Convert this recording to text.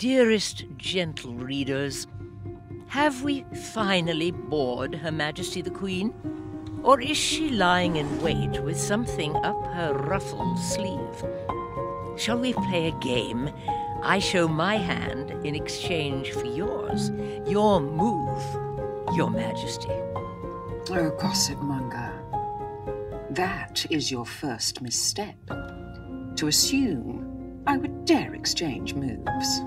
Dearest gentle readers, have we finally bored Her Majesty the Queen? Or is she lying in wait with something up her ruffled sleeve? Shall we play a game? I show my hand in exchange for yours. Your move, Your Majesty. Oh, gossip monger. That is your first misstep. To assume I would dare exchange moves.